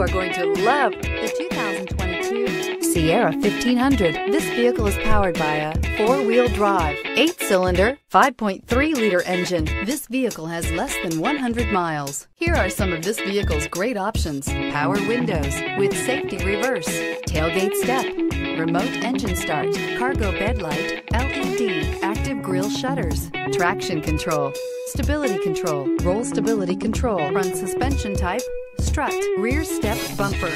are going to love the 2022 Sierra 1500. This vehicle is powered by a four-wheel drive, eight-cylinder, 5.3-liter engine. This vehicle has less than 100 miles. Here are some of this vehicle's great options. Power windows with safety reverse, tailgate step, remote engine start, cargo bed light, LED, active grille shutters, traction control, stability control, roll stability control, front suspension type, strut, rear step bumper.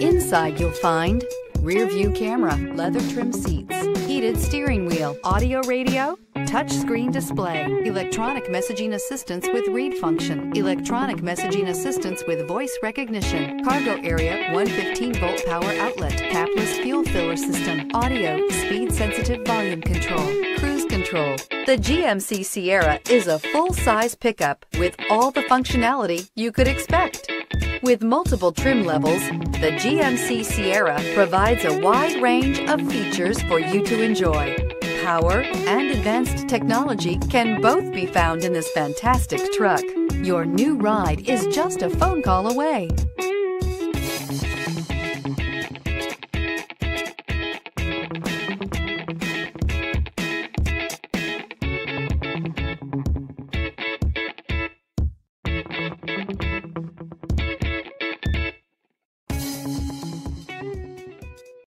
Inside you'll find rear view camera, leather trim seats, heated steering wheel, audio radio, touchscreen display, electronic messaging assistance with read function, electronic messaging assistance with voice recognition, cargo area 115 volt power outlet, capless fuel filler system, audio, speed sensitive volume control, cruise control. The GMC Sierra is a full-size pickup with all the functionality you could expect. With multiple trim levels, the GMC Sierra provides a wide range of features for you to enjoy. Power and advanced technology can both be found in this fantastic truck. Your new ride is just a phone call away.